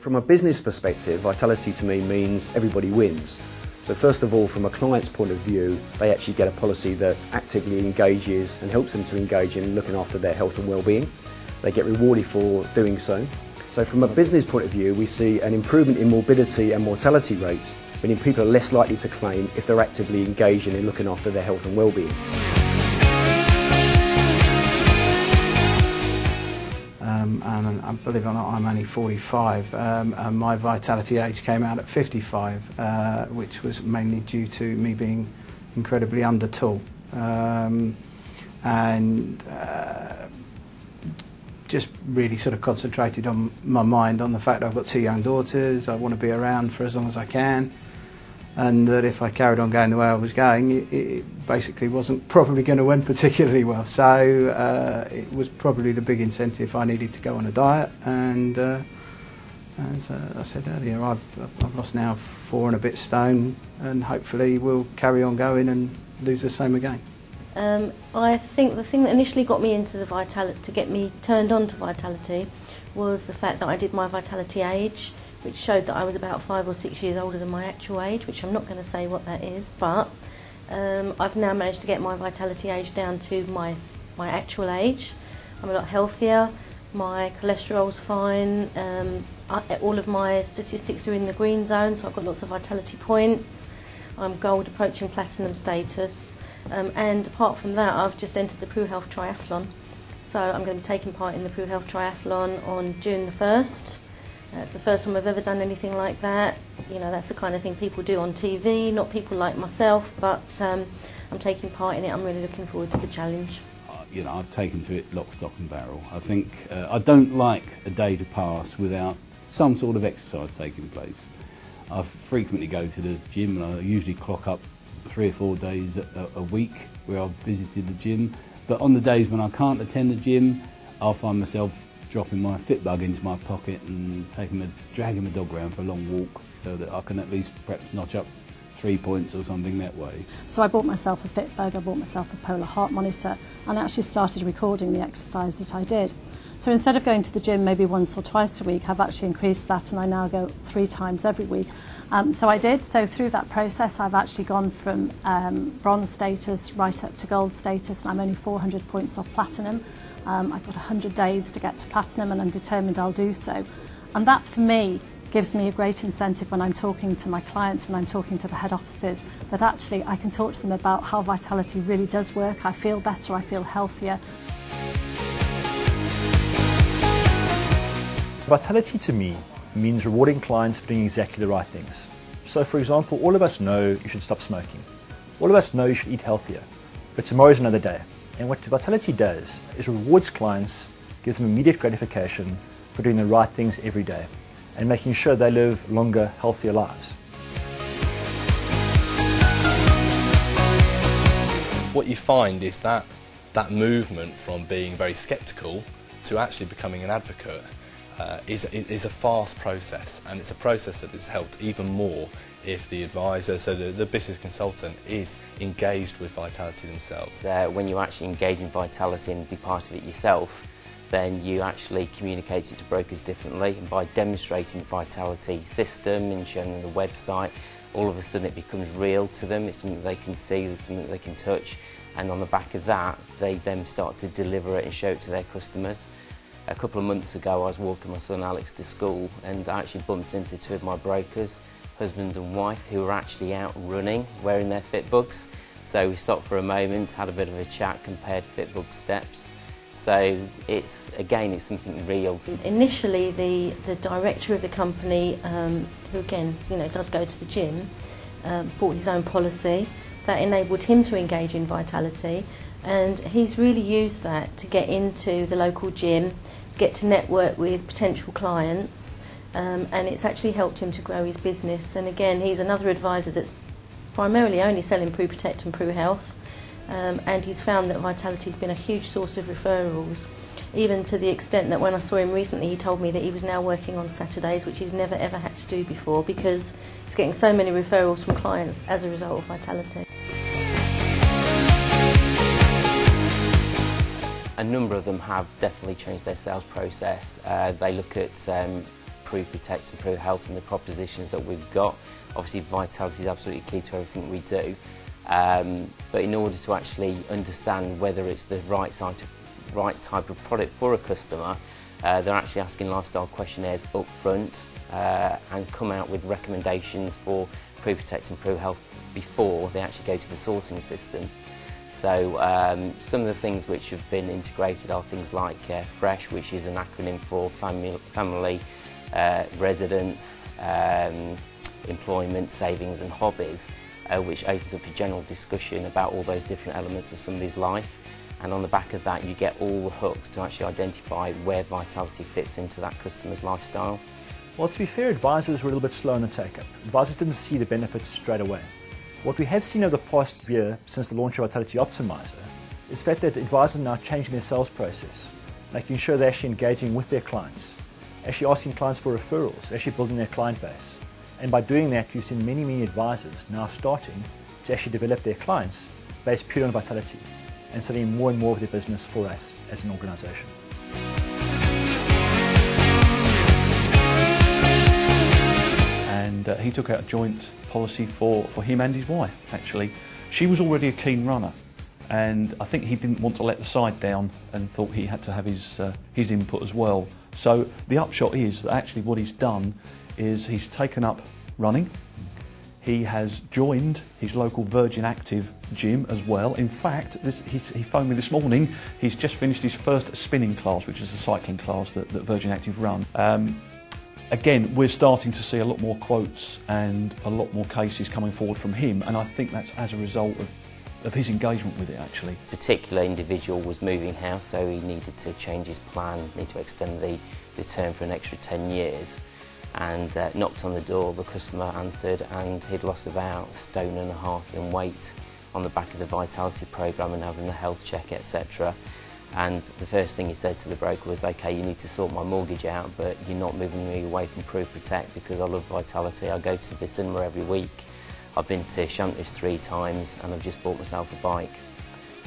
From a business perspective, vitality to me means everybody wins. So first of all, from a client's point of view, they actually get a policy that actively engages and helps them to engage in looking after their health and well-being. They get rewarded for doing so. So from a business point of view, we see an improvement in morbidity and mortality rates, meaning people are less likely to claim if they're actively engaging in looking after their health and well-being. Um, and I believe it or not, I'm only 45, um, and my vitality age came out at 55, uh, which was mainly due to me being incredibly under tall. Um, and uh, just really sort of concentrated on my mind on the fact I've got two young daughters, I want to be around for as long as I can, and that if I carried on going the way I was going, it, it basically wasn't probably going to end particularly well. So uh, it was probably the big incentive I needed to go on a diet, and uh, as uh, I said earlier, I've, I've lost now four and a bit stone, and hopefully we'll carry on going and lose the same again. Um, I think the thing that initially got me into the vitality, to get me turned on to vitality, was the fact that I did my vitality age, which showed that I was about five or six years older than my actual age, which I'm not going to say what that is, but um, I've now managed to get my vitality age down to my, my actual age. I'm a lot healthier, my cholesterol's fine, um, I, all of my statistics are in the green zone, so I've got lots of vitality points. I'm gold approaching platinum status. Um, and apart from that, I've just entered the Pru Health Triathlon. So I'm going to be taking part in the Pru Health Triathlon on June the 1st. It's the first time I've ever done anything like that. You know, that's the kind of thing people do on TV, not people like myself, but um, I'm taking part in it. I'm really looking forward to the challenge. Uh, you know, I've taken to it lock, stock and barrel. I think uh, I don't like a day to pass without some sort of exercise taking place. I frequently go to the gym and I usually clock up three or four days a, a week where I've visited the gym. But on the days when I can't attend the gym, I'll find myself dropping my Fitbug into my pocket and taking a, dragging my dog around for a long walk so that I can at least perhaps notch up three points or something that way. So I bought myself a Fitbug, I bought myself a polar heart monitor and actually started recording the exercise that I did. So instead of going to the gym maybe once or twice a week, I've actually increased that and I now go three times every week. Um, so I did. So through that process, I've actually gone from um, bronze status right up to gold status, and I'm only 400 points off platinum. Um, I've got 100 days to get to platinum, and I'm determined I'll do so. And that, for me, gives me a great incentive when I'm talking to my clients, when I'm talking to the head offices, that actually I can talk to them about how vitality really does work. I feel better, I feel healthier. Vitality to me means rewarding clients for doing exactly the right things. So for example, all of us know you should stop smoking. All of us know you should eat healthier. But tomorrow's another day. And what Vitality does is rewards clients, gives them immediate gratification for doing the right things every day and making sure they live longer, healthier lives. What you find is that that movement from being very skeptical to actually becoming an advocate uh, is, is a fast process and it's a process that is helped even more if the advisor, so the, the business consultant, is engaged with Vitality themselves. Uh, when you actually engage in Vitality and be part of it yourself, then you actually communicate it to brokers differently and by demonstrating the Vitality system and showing them the website, all of a sudden it becomes real to them, it's something they can see, it's something they can touch and on the back of that they then start to deliver it and show it to their customers. A couple of months ago I was walking my son Alex to school and I actually bumped into two of my brokers husband and wife who were actually out running wearing their Fitbugs. So we stopped for a moment, had a bit of a chat, compared Fitbug steps. So it's again, it's something real. Initially, the the director of the company, um, who again, you know, does go to the gym, um, bought his own policy that enabled him to engage in vitality, and he's really used that to get into the local gym, get to network with potential clients, um, and it's actually helped him to grow his business. And again, he's another advisor that's primarily only selling Pru Protect and Pru Health, um, and he's found that Vitality has been a huge source of referrals, even to the extent that when I saw him recently, he told me that he was now working on Saturdays, which he's never ever had to do before because he's getting so many referrals from clients as a result of Vitality. A number of them have definitely changed their sales process. Uh, they look at um, Pru Protect and Pru Health and the propositions that we've got. Obviously, vitality is absolutely key to everything we do. Um, but in order to actually understand whether it's the right, side right type of product for a customer, uh, they're actually asking lifestyle questionnaires up front uh, and come out with recommendations for Pru Protect and Pru Health before they actually go to the sourcing system. So um, some of the things which have been integrated are things like uh, FRESH, which is an acronym for family, family uh, residence, um, employment, savings and hobbies, uh, which opens up a general discussion about all those different elements of somebody's life. And on the back of that, you get all the hooks to actually identify where Vitality fits into that customer's lifestyle. Well, to be fair, advisors were a little bit slow in the take-up. Advisors didn't see the benefits straight away. What we have seen over the past year since the launch of Vitality Optimizer is the fact that advisors are now changing their sales process, making sure they're actually engaging with their clients, actually asking clients for referrals, actually building their client base. And by doing that, you've seen many, many advisors now starting to actually develop their clients based purely on Vitality and selling more and more of their business for us as an organization. He took out a joint policy for, for him and his wife, actually. She was already a keen runner, and I think he didn't want to let the side down and thought he had to have his, uh, his input as well. So the upshot is that actually what he's done is he's taken up running. He has joined his local Virgin Active gym as well. In fact, this, he, he, phoned me this morning. He's just finished his first spinning class, which is a cycling class that, that Virgin Active run. Um, again, we're starting to see a lot more quotes and a lot more cases coming forward from him, and I think that's as a result of, of his engagement with it actually. Particular individual was moving house, so he needed to change his plan, need to extend the, the term for an extra 10 years. And uh, knocked on the door, the customer answered, and he'd lost about a stone and a half in weight on the back of the vitality program and having the health check, etc. And the first thing he said to the broker was, okay, you need to sort my mortgage out, but you're not moving me away from Pru Protect because I love Vitality. I go to the cinema every week. I've been to Shantless three times and I've just bought myself a bike.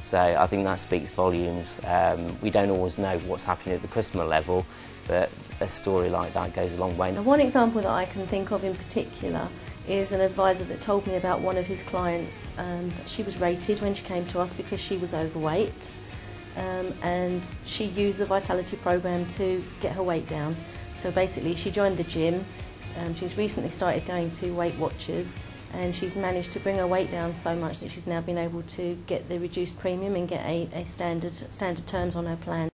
So I think that speaks volumes. Um, we don't always know what's happening at the customer level, but a story like that goes a long way. Now, One example that I can think of in particular is an advisor that told me about one of his clients. Um, she was rated when she came to us because she was overweight um, and she used the Vitality program to get her weight down. So basically, she joined the gym. Um, she's recently started going to Weight Watchers, and she's managed to bring her weight down so much that she's now been able to get the reduced premium and get a, a standard standard terms on her plan.